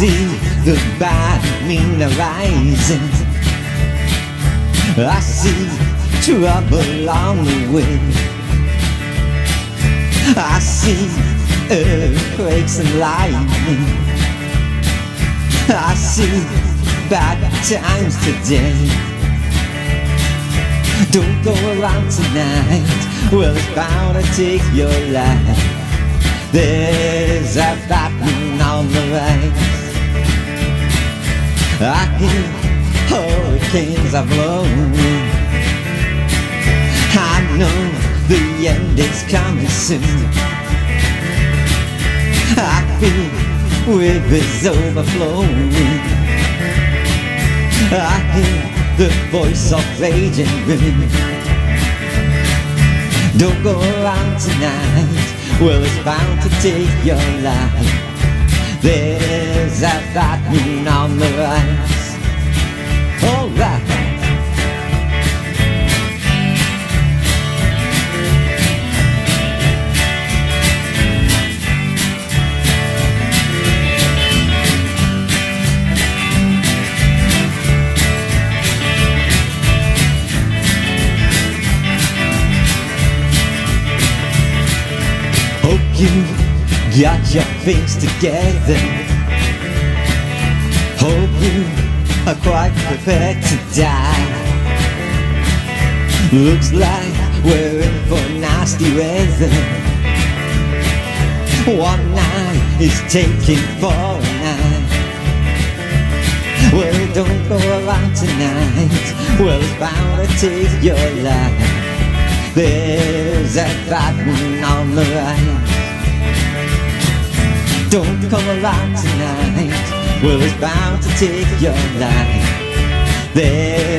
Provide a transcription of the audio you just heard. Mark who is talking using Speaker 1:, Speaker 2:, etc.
Speaker 1: see the bad moon rising. I see trouble on the way. I see earthquakes and lightning. I see bad times today. Don't go around tonight. Well, it's bound to take your life. There's a bad moon on the rise. I hear hurricanes are blowing. I know the end is coming soon. I feel rivers overflowing. I hear the voice of raging wind. Don't go around tonight. Well, it's bound to take your life. There's a bad moon on the rise. Alright. Hope you got your things together. Hope you are quite prepared to die. Looks like we're in for nasty weather. One night is taking for a night. Well, don't go around tonight. Well, it's bound to take your life. There's a bad moon on the rise. Don't come around tonight. Well, it's bound to take your life. There's